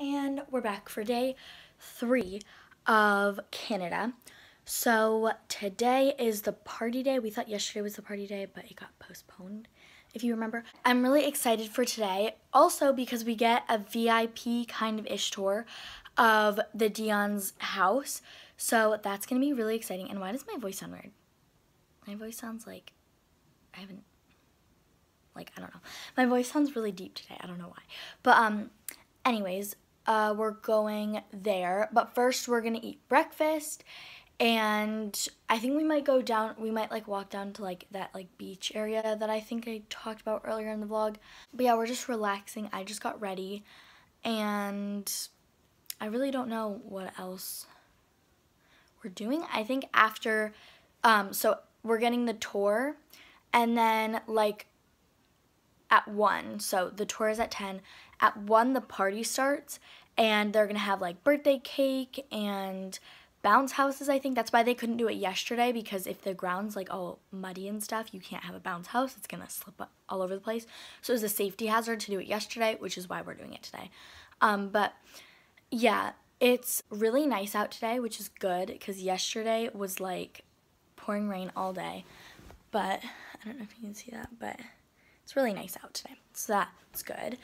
and we're back for day three of Canada. So today is the party day. We thought yesterday was the party day, but it got postponed, if you remember. I'm really excited for today, also because we get a VIP kind of ish tour of the Dionne's house. So that's gonna be really exciting. And why does my voice sound weird? My voice sounds like I haven't like I don't know. My voice sounds really deep today. I don't know why. But um anyways, uh, we're going there. But first, we're gonna eat breakfast, and I think we might go down. We might like walk down to like that like beach area that I think I talked about earlier in the vlog. But yeah, we're just relaxing. I just got ready, and I really don't know what else we're doing. I think after, um, so we're getting the tour, and then like at 1. So the tour is at 10. At 1, the party starts, and they're going to have like birthday cake and bounce houses, I think. That's why they couldn't do it yesterday because if the ground's like all muddy and stuff, you can't have a bounce house. It's going to slip all over the place. So it was a safety hazard to do it yesterday, which is why we're doing it today. Um, but yeah, it's really nice out today, which is good because yesterday was like pouring rain all day. But I don't know if you can see that, but it's really nice out today, so that's good.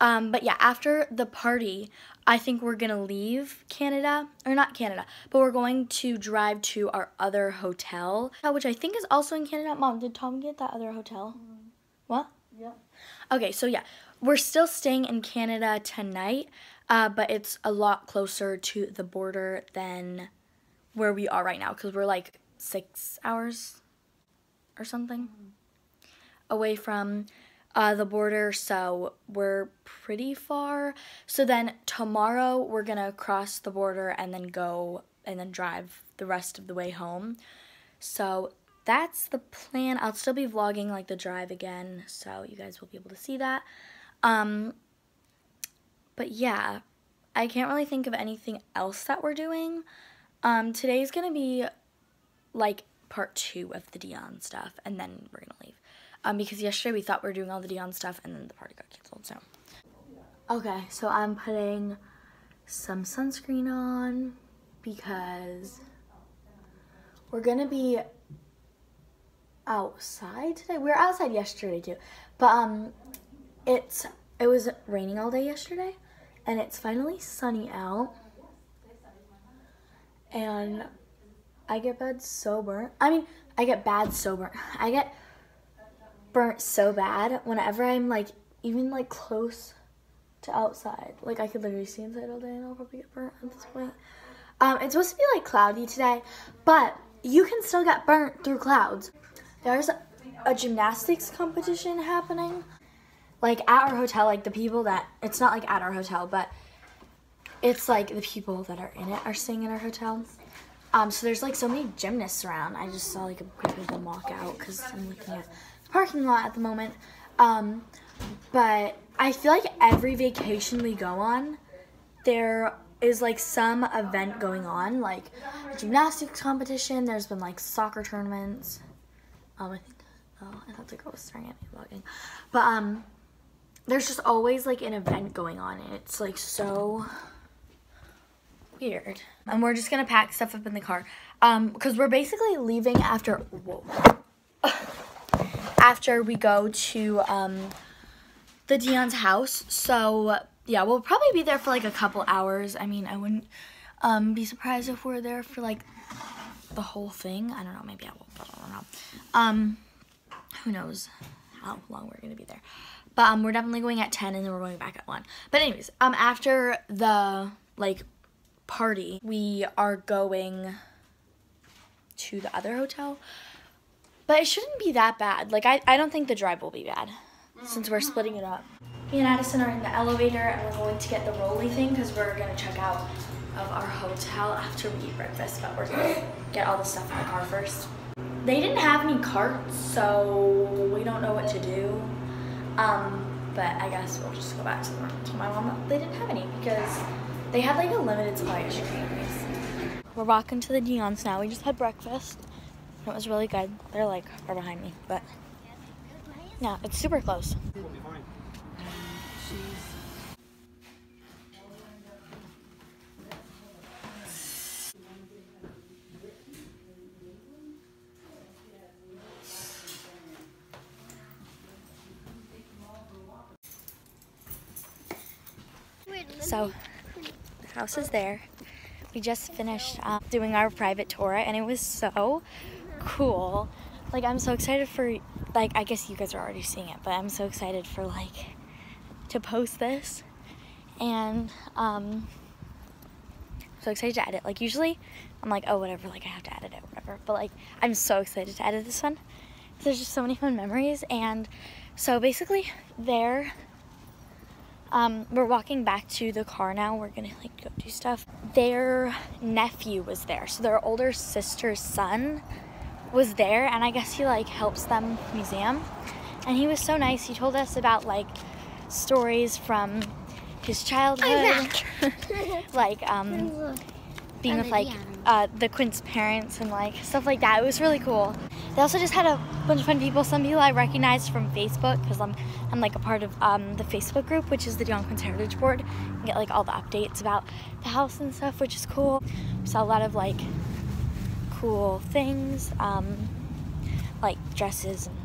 Um, but yeah, after the party, I think we're gonna leave Canada, or not Canada, but we're going to drive to our other hotel, which I think is also in Canada. Mom, did Tom get that other hotel? Mm. What? Yeah. Okay, so yeah, we're still staying in Canada tonight, uh, but it's a lot closer to the border than where we are right now, because we're like six hours or something. Mm away from uh, the border, so we're pretty far. So then tomorrow we're gonna cross the border and then go and then drive the rest of the way home. So that's the plan. I'll still be vlogging like the drive again, so you guys will be able to see that. Um, but yeah, I can't really think of anything else that we're doing. Um, today's gonna be like part two of the Dionne stuff, and then we're gonna leave um, because yesterday we thought we were doing all the Dionne stuff and then the party got canceled, so. Okay, so I'm putting some sunscreen on because we're gonna be outside today. We were outside yesterday too, but um, it's it was raining all day yesterday, and it's finally sunny out, and I get bad sober. I mean, I get bad sober. I get burnt so bad whenever I'm like even like close to outside. Like I could literally see inside all day and I'll probably get burnt at this point. Um, it's supposed to be like cloudy today, but you can still get burnt through clouds. There's a, gymnastics competition happening. Like at our hotel, like the people that, it's not like at our hotel, but it's like the people that are in it are staying in our hotel. Um, so there's like so many gymnasts around. I just saw like a group of them walk out because I'm looking at parking lot at the moment. Um, but I feel like every vacation we go on, there is like some event going on, like gymnastics competition. There's been like soccer tournaments. Um, I think. Oh, I thought the girl was staring at me vlogging. But um, there's just always like an event going on, and it's like so weird. And we're just gonna pack stuff up in the car, um, because we're basically leaving after. Whoa after we go to um, the Dionne's house. So yeah, we'll probably be there for like a couple hours. I mean, I wouldn't um, be surprised if we're there for like the whole thing. I don't know. Maybe I will. But I don't know. Um, who knows how long we're gonna be there. But um, we're definitely going at 10 and then we're going back at 1. But anyways, um, after the, like, party, we are going to the other hotel. But it shouldn't be that bad. Like, I, I don't think the drive will be bad since we're splitting it up. Me and Addison are in the elevator and we're going to get the rolly thing because we're going to check out of our hotel after we eat breakfast, but we're going to get all the stuff in the car first. They didn't have any carts, so we don't know what to do. Um, but I guess we'll just go back to the room to my mom that they didn't have any because they had like a limited supply of chicken We're walking to the Dionne's now. We just had breakfast. It was really good. They're like far behind me, but yeah, it's super close. So, the house is there. We just finished um, doing our private tour and it was so cool. Like, I'm so excited for, like, I guess you guys are already seeing it, but I'm so excited for, like, to post this. And, um, so excited to edit. Like, usually I'm like, oh, whatever, like, I have to edit it, whatever. But, like, I'm so excited to edit this one. There's just so many fun memories. And so basically, there um, we're walking back to the car now. We're gonna like go do stuff. Their nephew was there, so their older sister's son was there, and I guess he like helps them museum. And he was so nice. He told us about like stories from his childhood, like um, being with like uh, the Quint's parents and like stuff like that. It was really cool. They also just had a bunch of fun people. Some people I recognized from Facebook because I'm, I'm like a part of um, the Facebook group, which is the Dionne Quint's Heritage Board. and get like all the updates about the house and stuff, which is cool. We saw a lot of like cool things, um, like dresses and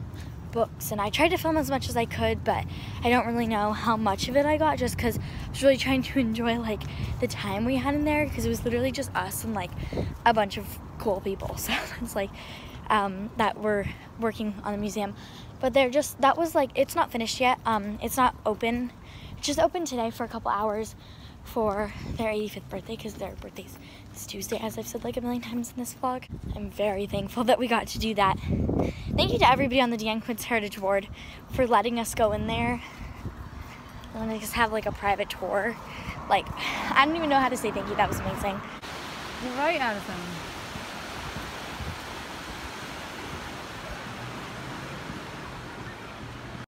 books and I tried to film as much as I could but I don't really know how much of it I got just because I was really trying to enjoy like the time we had in there because it was literally just us and like a bunch of cool people. So it's like um, that were working on the museum. But they're just that was like it's not finished yet. Um, it's not open it's just open today for a couple hours for their 85th birthday because their birthday's this Tuesday, as I've said like a million times in this vlog. I'm very thankful that we got to do that. Thank you to everybody on the Dionne Heritage Board for letting us go in there and just have like a private tour. Like, I don't even know how to say thank you. That was amazing. You're right, Addison.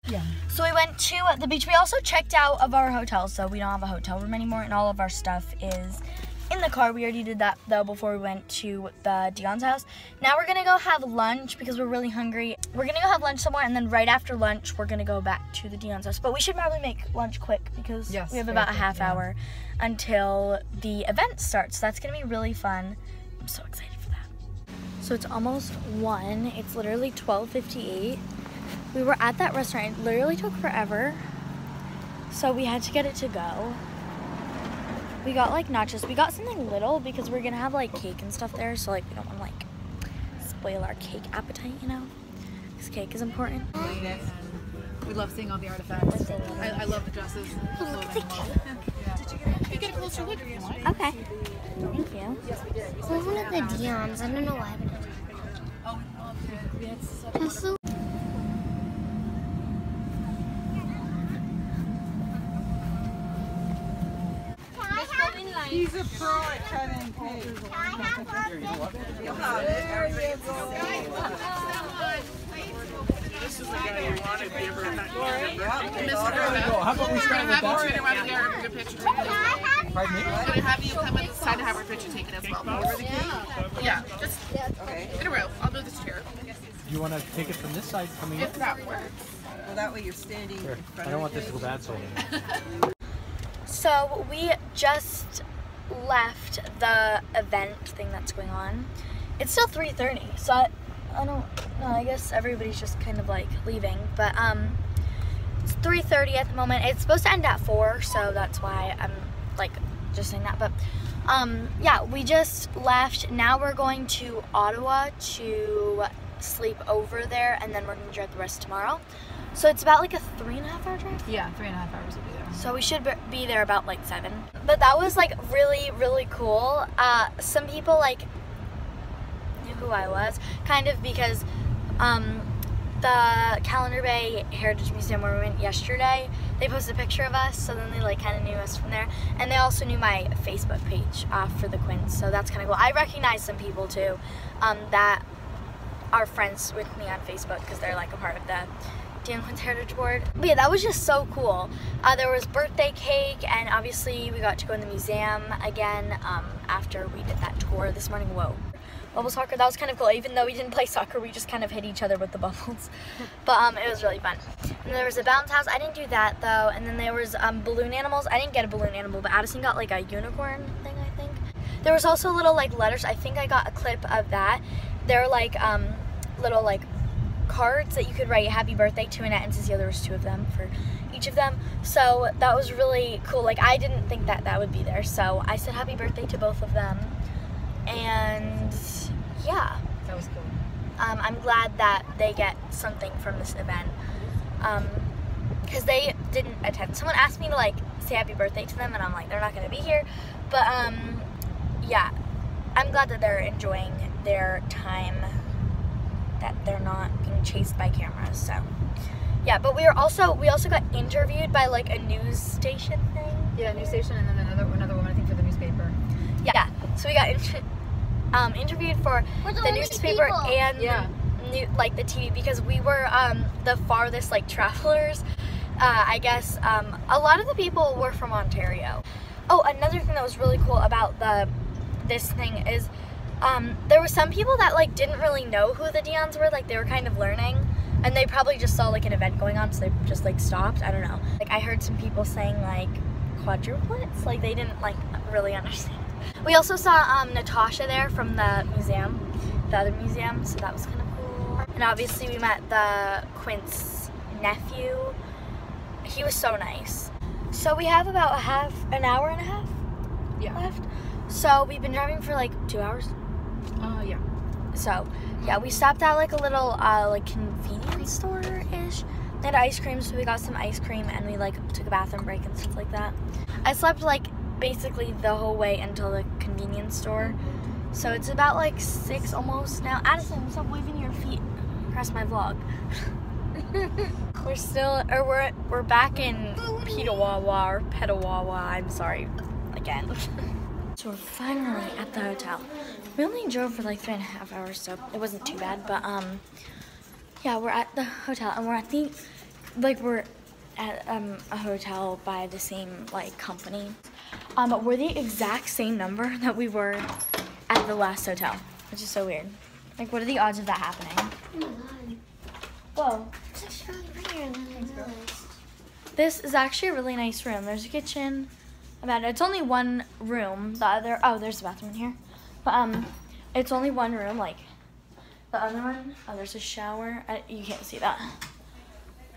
Yeah. So we went to uh, the beach. We also checked out of our hotel, so we don't have a hotel room anymore, and all of our stuff is in the car. We already did that though before we went to the Dionne's house. Now we're gonna go have lunch because we're really hungry. We're gonna go have lunch somewhere, and then right after lunch, we're gonna go back to the Dionne's house. But we should probably make lunch quick because Yes, we have about a half yeah. hour until the event starts. So that's gonna be really fun. I'm so excited for that. So it's almost one. It's literally 12:58. We were at that restaurant. It literally took forever. So we had to get it to go. We got like nachos. We got something little because we're gonna have like cake and stuff there. So like we don't want to like spoil our cake appetite, you know? Because cake is important. We love seeing all the artifacts. I, I love the dresses. Look at the cake. You get a closer look if you want. Okay. Thank you. This is one of the Dionne's. I don't know why. Oh, we loved it. We had such But it's so He's a pro at cutting cake. How about we start with We're that? gonna have you have a good picture taken. Pardon me? We're gonna have you come inside to have our picture taken as well. Yeah, just in a row. I'll do this chair You want to take it from this side coming in? if that works. Well, that way you're standing Sure. in front I don't of want this to go bad, so. So we just left the event thing that's going on. It's still 3:30, so I, I don't know. I guess everybody's just kind of like leaving, but um, it's 3:30 at the moment. It's supposed to end at four, so that's why I'm like just saying that. But um, yeah, we just left. Now we're going to Ottawa to sleep over there, and then we're gonna drive the rest tomorrow. So it's about like a three and a half hour drive. Yeah, three and a half hours will be there. So we should be- be there about like seven. But that was like really, really cool. Uh, some people like knew who I was, kind of because um, the Callander Bay Heritage Museum where we went yesterday, they posted a picture of us, so then they like kind of knew us from there. And they also knew my Facebook page uh, for the Quints, so that's kind of cool. I recognize some people too um, that are friends with me on Facebook because they're like a part of the Quint's Heritage Board. But yeah, that was just so cool. Uh, there was birthday cake, and obviously we got to go in the museum again um, after we did that tour this morning. Whoa. Bubble soccer, that was kind of cool. Even though we didn't play soccer, we just kind of hit each other with the bubbles. But um, it was really fun. And there was a bounce house. I didn't do that though. And then there was um, balloon animals. I didn't get a balloon animal, but Addison got like a unicorn thing, I think. There was also little like letters. I think I got a clip of that. They're like um, little like cards that you could write happy birthday to Annette and Cecilia. There was two of them for each of them. So that was really cool. Like I didn't think that that would be there. So I said happy birthday to both of them. And yeah, That was cool. um, I'm glad that they get something from this event. Because they didn't attend. Someone asked me to like say happy birthday to them, and I'm like, they're not gonna be here. But um, yeah, I'm glad that they're enjoying their time. That they're not being chased by cameras. So yeah, but we were also we also got interviewed by like a news station thing. Yeah, news station and then another another woman I think for the newspaper. Yeah, so we got inter- um, interviewed for the the newspaper people. and Yeah. new, like the TV because we were um, the farthest like travelers. Uh, I guess um, a lot of the people were from Ontario. Oh, another thing that was really cool about the this thing is um, there were some people that like didn't really know who the Dionnes were. Like they were kind of learning, and they probably just saw like an event going on, so they just like stopped. I don't know. Like I heard some people saying like quadruplets. Like they didn't like really understand. We also saw um, Natasha there from the museum, the other museum, so that was kind of cool. And obviously we met the Quints nephew. He was so nice. So we have about a half, an hour and a half Yeah. left. So we've been driving for like two hours. Uh, yeah. So yeah, we stopped at like a little uh, like convenience store ish. They had ice cream, so we got some ice cream and we like took a bathroom break and stuff like that. I slept like basically the whole way until the convenience store. So it's about like six almost now. Addison, stop waving your feet across my vlog. we're still, or we're we're back in Petawawa or Petawawa. I'm sorry, again. So we're finally at the hotel. We only drove for like three and a half hours, so it wasn't too bad. But um, yeah, we're at the hotel, and we're at the like we're at um a hotel by the same like company. Um, but we're the exact same number that we were at the last hotel, which is so weird. Like, what are the odds of that happening? Whoa. It's actually really weird than I realized. This is actually a really nice room. There's a kitchen. About it's only one room. The other oh, there's a bathroom in here, but um, it's only one room. Like the other one, oh, there's a shower. I, you can't see that.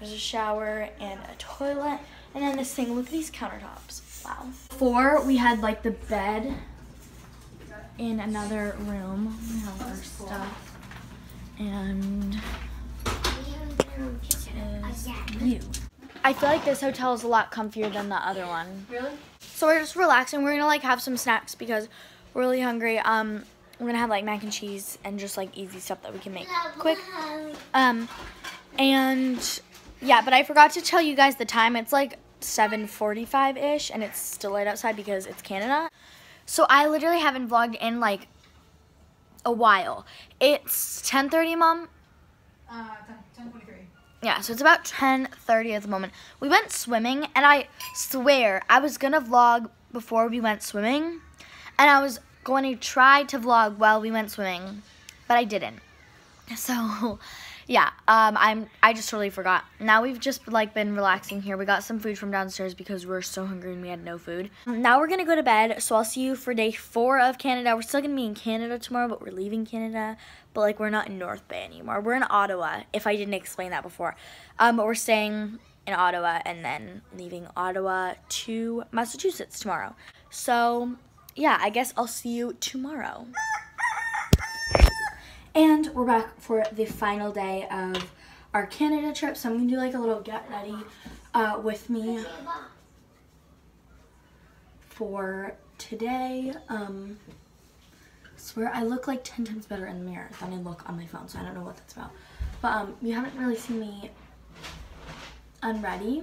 There's a shower and a toilet, and then this thing. Look at these countertops. Wow. Four, we had like the bed in another room. We have our stuff, and We haven't been on kitchen is again. you. I feel like this hotel is a lot comfier than the other one. Really? So we're just relaxing. We're gonna like have some snacks because we're really hungry. Um, we're gonna have like mac and cheese and just like easy stuff that we can make quick. Um, and yeah, but I forgot to tell you guys the time. It's like 7:45 ish, and it's still light outside because it's Canada. So I literally haven't vlogged in like a while. It's 10:30, mom. Uh, 10, 10:23. Yeah, so it's about 10:30 at the moment. We went swimming and I swear I was going to vlog before we went swimming and I was going to try to vlog while we went swimming, but I didn't. So, yeah, um I'm I just totally forgot. Now we've just like been relaxing here. We got some food from downstairs because we are so hungry and we had no food. Now we're going to go to bed. So I'll see you for day 4 of Canada. We're still going to be in Canada tomorrow, but we're leaving Canada but like we're not in North Bay anymore. We're in Ottawa, if I didn't explain that before. Um, but we're staying in Ottawa and then leaving Ottawa to Massachusetts tomorrow. So yeah, I guess I'll see you tomorrow. And we're back for the final day of our Canada trip. So I'm gonna do like a little get ready uh, with me for today. Um, swear I look like 10 times better in the mirror than I look on my phone, so I don't know what that's about. But um, you haven't really seen me unready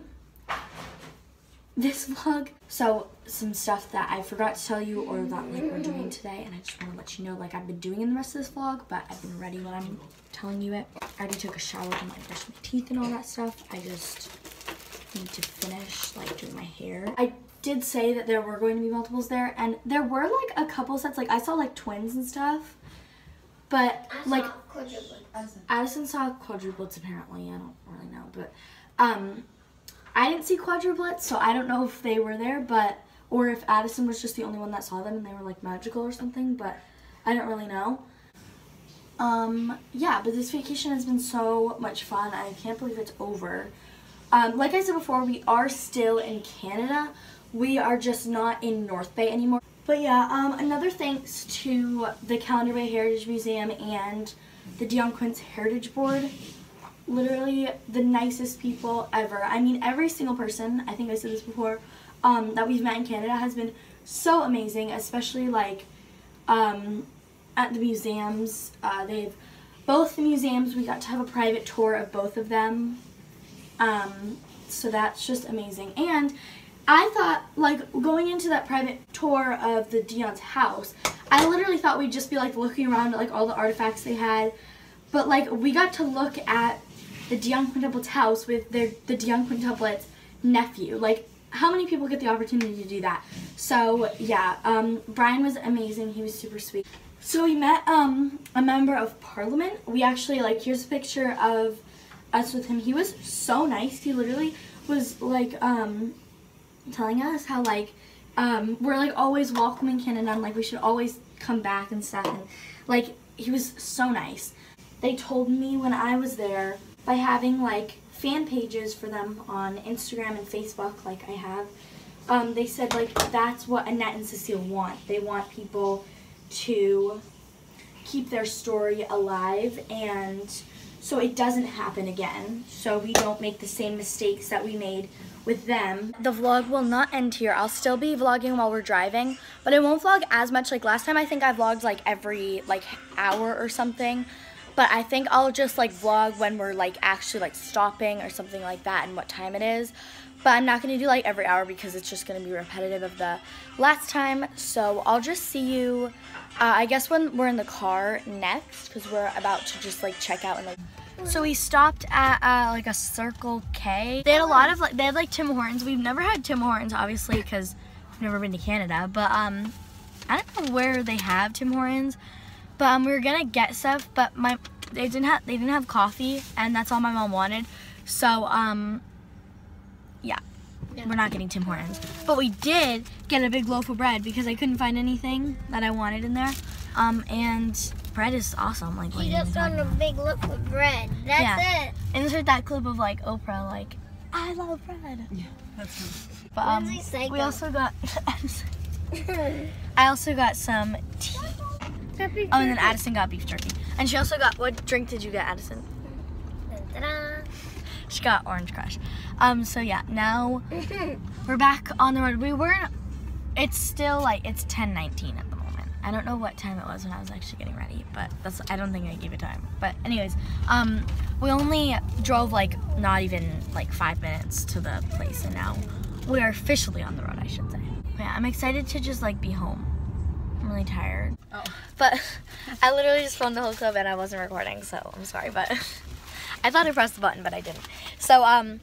this vlog. So some stuff that I forgot to tell you or that like we're doing today and I just want to let you know like I've been doing in the rest of this vlog, but I've been ready when I'm telling you it. I already took a shower and like brushed my teeth and all that stuff. I just need to finish like doing my hair. I did say that there were going to be multiples there and there were like a couple sets like I saw like twins and stuff. But like Addison saw quadruplets apparently. I don't really know, but um, I didn't see quadruplets, so I don't know if they were there, but or if Addison was just the only one that saw them and they were like magical or something. But I don't really know. Um, yeah, but this vacation has been so much fun. I can't believe it's over. Um, like I said before, we are still in Canada. We are just not in North Bay anymore. But yeah, um, another thanks to the Callander Bay Heritage Museum and the Dionne Quints Heritage Board. Literally the nicest people ever. I mean, every single person, I think I said this before, um, that we've met in Canada has been so amazing, especially like um, at the museums. Uh, they've both the museums, we got to have a private tour of both of them. Um, so that's just amazing. And I thought, like, going into that private tour of the Dionne's house, I literally thought we'd just be, like, looking around at, like, all the artifacts they had. But, like, we got to look at the Dionne Quintuplet's house with their the Dionne Quintuplet's nephew. Like, how many people get the opportunity to do that? So, yeah, um, Brian was amazing. He was super sweet. So we met um, a member of parliament. We actually, like, here's a picture of us with him. He was so nice. He literally was, like, um, telling us how like um, we're like always welcoming Canada and like we should always come back and stuff and like he was so nice. They told me when I was there by having like fan pages for them on Instagram and Facebook like I have, um, they said like that's what Annette and Cecile want. They want people to keep their story alive and so it doesn't happen again. So we don't make the same mistakes that we made with them. The vlog will not end here. I'll still be vlogging while we're driving, but I won't vlog as much. Like last time I think I vlogged like every like hour or something. But I think I'll just like vlog when we're like actually like stopping or something like that and what time it is. But I'm not going to do like every hour because it's just going to be repetitive of the last time. So I'll just see you, uh, I guess when we're in the car next because we're about to just like check out and like so we stopped at uh, like a Circle K. They had a lot of like they had like Tim Hortons. We've never had Tim Hortons obviously because we've never been to Canada. But um, I don't know where they have Tim Hortons. But um, we were gonna get stuff, but my they didn't have they didn't have coffee, and that's all my mom wanted. So um, yeah, we're not getting Tim Hortons. But we did get a big loaf of bread because I couldn't find anything that I wanted in there. Um, and bread is awesome. Like what He are you just talking found a big loaf of bread. That's Yeah. it. Insert that clip of like Oprah, like I love bread. Yeah, that's nice. But um, Lindsay we also got. I also got some tea. Happy Oh, and then Addison got beef jerky. And she also got. What drink did you get, Addison? She got Orange Crush. Um. So yeah, now we're back on the road. We weren't. It's still like it's 10:19 at the moment. I don't know what time it was when I was actually getting ready, but that's. I don't think I gave it time. But anyways, um, we only drove like not even like five minutes to the place, and now we are officially on the road. I should say. Yeah, I'm excited to just like be home. I'm really tired. Oh. But I literally just filmed the whole clip and I wasn't recording, so I'm sorry. But I thought I pressed the button, but I didn't. So um,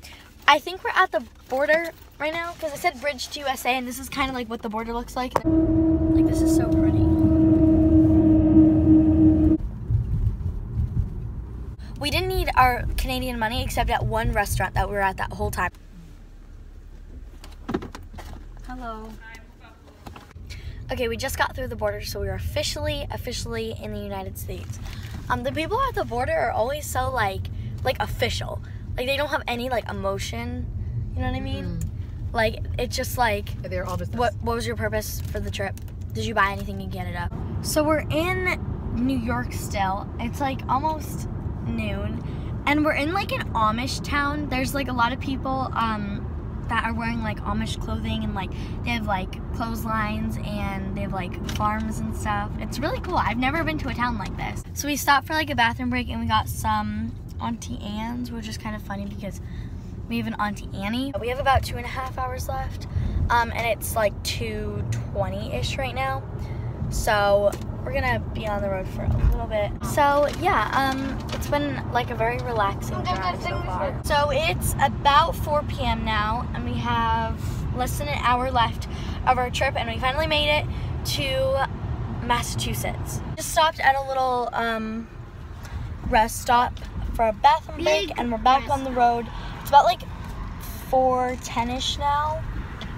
I think we're at the border right now because I said bridge to USA, and this is kind of like what the border looks like. Like this is so pretty. We didn't need our Canadian money except at one restaurant that we were at that whole time. Hello. Okay, we just got through the border, so we are officially, officially in the United States. Um, the people at the border are always so like, like official. Like they don't have any like emotion. You know what I mean? Like it's just like, They're all business. what what was your purpose for the trip? Did you buy anything in Canada? So we're in New York still. It's like almost noon, and we're in like an Amish town. There's like a lot of people um that are wearing like Amish clothing and like they have like clotheslines and they have like farms and stuff. It's really cool. I've never been to a town like this. So we stopped for like a bathroom break and we got some Auntie Anne's, which is kind of funny because we have an Auntie Annie. We have about two and a half hours left, um, and it's like 2:20ish right now. So we're gonna be on the road for a little bit. So yeah, um, it's been like a very relaxing drive so far. So it's about 4 p.m. now, and we have less than an hour left of our trip, and we finally made it to Massachusetts. Just stopped at a little um, rest stop for a bathroom break, and we're back on the road. It's about like 4:10ish now,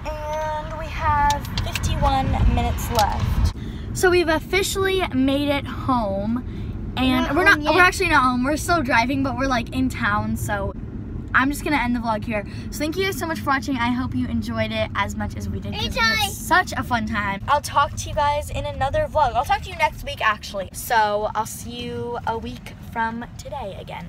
and we have 51 minutes left. So we've officially made it home, and not we're not, we're actually not home. We're still driving, but we're like in town. So I'm just gonna end the vlog here. So thank you guys so much for watching. I hope you enjoyed it as much as we did. had Anytime. such a fun time. I'll talk to you guys in another vlog. I'll talk to you next week actually. So I'll see you a week from today again.